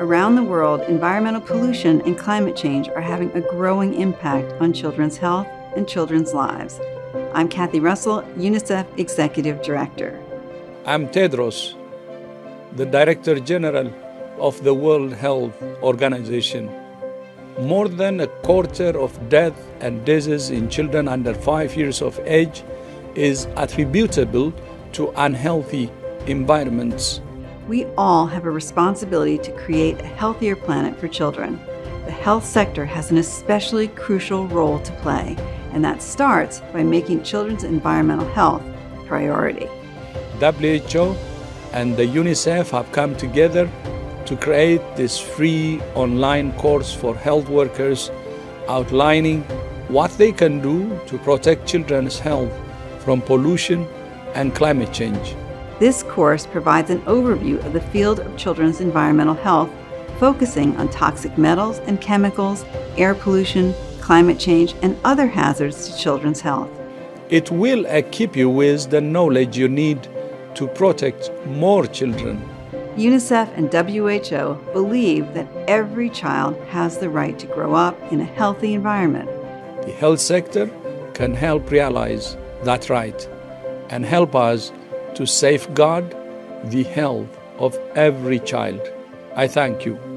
Around the world, environmental pollution and climate change are having a growing impact on children's health and children's lives. I'm Kathy Russell, UNICEF Executive Director. I'm Tedros, the Director General of the World Health Organization. More than a quarter of death and disease in children under five years of age is attributable to unhealthy environments. We all have a responsibility to create a healthier planet for children. The health sector has an especially crucial role to play, and that starts by making children's environmental health a priority. WHO and the UNICEF have come together to create this free online course for health workers outlining what they can do to protect children's health from pollution and climate change. This course provides an overview of the field of children's environmental health, focusing on toxic metals and chemicals, air pollution, climate change, and other hazards to children's health. It will equip you with the knowledge you need to protect more children. UNICEF and WHO believe that every child has the right to grow up in a healthy environment. The health sector can help realize that right and help us to safeguard the health of every child. I thank you.